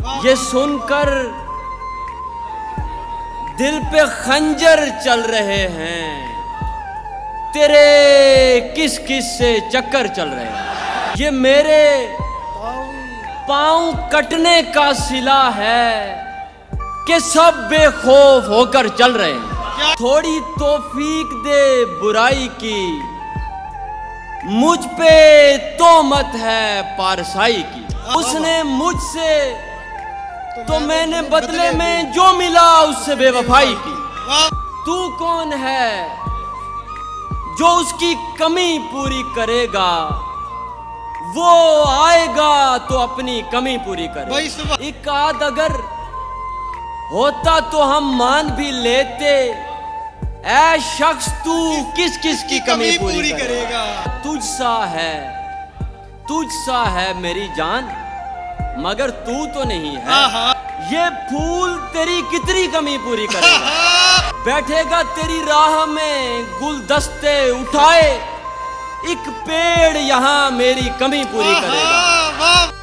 ये सुनकर दिल पे खंजर चल रहे हैं। तेरे किस किस से चक्कर चल रहे हैं। ये मेरे पाँव कटने का सिला है कि सब बेखौफ होकर चल रहे हैं। थोड़ी तोफीक दे बुराई की मुझ पे तो मत है पारसाई की। उसने मुझसे तो मैंने बदले में जो मिला उससे बेवफाई की। तू कौन है जो उसकी कमी पूरी करेगा? वो आएगा तो अपनी कमी पूरी करे एक आध अगर होता तो हम मान भी लेते। ऐ शख्स तू किस किस की कमी पूरी करेगा। तुझ सा है तुझ सा है मेरी जान मगर तू तो नहीं है। हाँ, हाँ। ये फूल तेरी कितनी कमी पूरी करेगा बैठेगा तेरी राह में गुलदस्ते उठाए एक पेड़ यहाँ मेरी कमी पूरी करेगा।